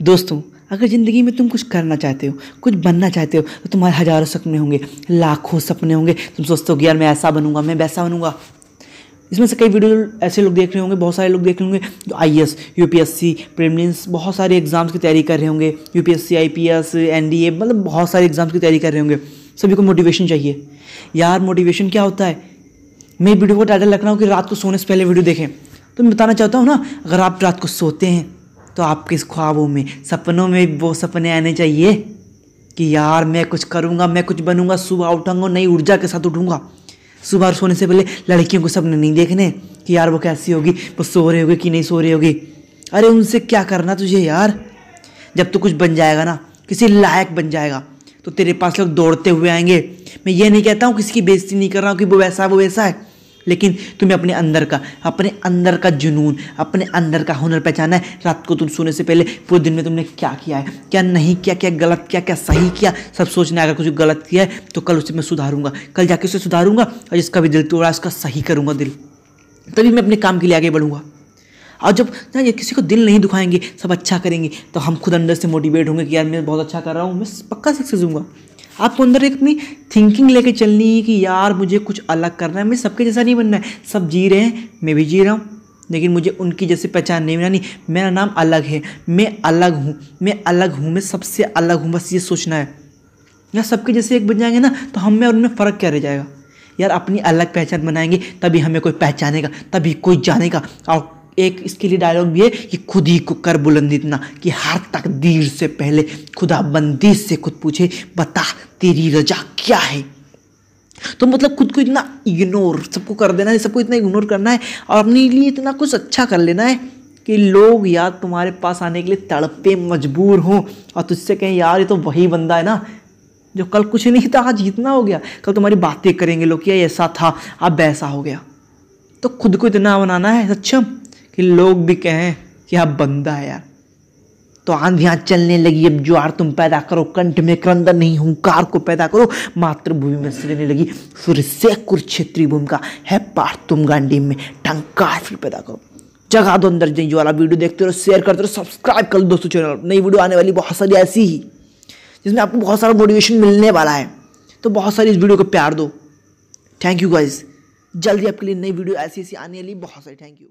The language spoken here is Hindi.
दोस्तों, अगर ज़िंदगी में तुम कुछ करना चाहते हो, कुछ बनना चाहते हो तो तुम्हारे हज़ारों सपने होंगे, लाखों सपने होंगे। तुम सोचते हो यार मैं ऐसा बनूँगा, मैं वैसा बनूँगा। इसमें से कई वीडियो ऐसे लोग देख रहे होंगे, बहुत सारे लोग देख रहे होंगे, जो I S U P S C prelims बहुत सारे एग्ज़ाम्स की तैयारी कर रहे होंगे। U P S C I P S N D A मतलब बहुत सारे एग्ज़ाम्स की तैयारी कर रहे होंगे। सभी को मोटिवेशन चाहिए। यार मोटिवेशन क्या होता है? मैं वीडियो को टाइटल रख रहा हूँ कि रात को सोने से पहले वीडियो देखें। तो मैं बताना चाहता हूँ ना, अगर आप रात को सोते हैं तो आपके ख्वाबों में, सपनों में वो सपने आने चाहिए? कि यार मैं कुछ करूँगा, मैं कुछ बनूँगा, सुबह उठूँगा, नई ऊर्जा के साथ उठूँगा। सुबह सोने से पहले लड़कियों को सपने नहीं देखने। कि यार वो कैसी होगी, वो सो रही होगी कि नहीं सो रही होगी। अरे उनसे क्या करना तुझे यार? जब तू कुछ बन जाएगा ना, किसी लायक बन जाएगा तो तेरे पास लोग दौड़ते हुए आएँगे। मैं ये नहीं कहता हूँ किसी की बेइज्जती नहीं कर रहा हूँ कि वो वैसा है, वो वैसा है। लेकिन तुम्हें अपने अंदर का, अपने अंदर का जुनून, अपने अंदर का हुनर पहचाना है। रात को तुम सोने से पहले पूरे दिन में तुमने क्या किया है? क्या नहीं किया? क्या गलत किया? क्या सही किया? सब सोचना अगर कुछ गलत किया है तो कल उसे मैं सुधारूँगा। कल जाके उसे सुधारूँगा और जिसका भी दिल तोड़ा, उसका सही करूँगा दिल। तभी मैं अपने काम के लिए आगे बढ़ूँगा। और जब ना ये किसी को दिल नहीं दुखाएँगे, सब अच्छा करेंगे तो हम खुद अंदर से मोटिवेट होंगे कि यार मैं बहुत अच्छा कर रहा हूँ, मैं पक्का सक्सेस हूँगा आपको अंदर एक अपनी थिंकिंग लेके चलनी है कि यार मुझे कुछ अलग करना है मैं सबके जैसा नहीं बनना है। सब जी रहे हैं, मैं भी जी रहा हूँ, लेकिन मुझे उनकी जैसे पहचान नहीं बनानी। मेरा नाम अलग है, मैं अलग हूँ, मैं अलग हूँ, मैं सबसे अलग हूँ, बस ये सोचना है। या सबके जैसे एक बन जाएँगे ना तो हम में और उनमें फ़र्क क्या रह जाएगा? यार अपनी अलग पहचान बनाएँगे, तभी हमें कोई पहचानेगा, तभी कोई जानेगा। और एक इसके लिए डायलॉग भी है कि खुद ही को कर बुलंद इतना कि हर तकदीर से पहले खुदा बंदी से खुद पूछे, बता, तेरी रजा क्या है? तो मतलब खुद को इतना इग्नोर सबको कर देना है, सबको इतना इग्नोर करना है और अपने लिए इतना कुछ अच्छा कर लेना है कि लोग, यार, तुम्हारे पास आने के लिए तड़पे मजबूर हों और तुझसे कहें, यार, ये तो वही बंदा है ना, जो कल कुछ नहीं था, आज इतना हो गया। कल तुम्हारी बातें करेंगे, लोग कि ऐसा था, अब वैसा हो गया। तो खुद को इतना बनाना है सक्षम? कि लोग भी कहें कि आप बंदा है यार। तो आंधियाँ चलने लगी, अब ज्वार तुम पैदा करो, कंठ में क्रंदन नहीं हुंकार को पैदा करो, मातृभूमि में सिरने लगी। फिर से कुरुक्षेत्री भूमि का है पार तुम गांडी में, टंकार फिर पैदा करो। जगा दो अंदर जो वाला वीडियो देखते रहो शेयर करते रहो सब्सक्राइब कर लो दोस्तों चैनल नई वीडियो आने वाली बहुत सारी ऐसी ही, जिसमें आपको बहुत सारा मोटिवेशन मिलने वाला है। तो बहुत सारी इस वीडियो को प्यार दो। थैंक यू गाइज़ जल्दी आपके लिए नई वीडियो ऐसी ऐसी आने वाली, बहुत सारी थैंक यू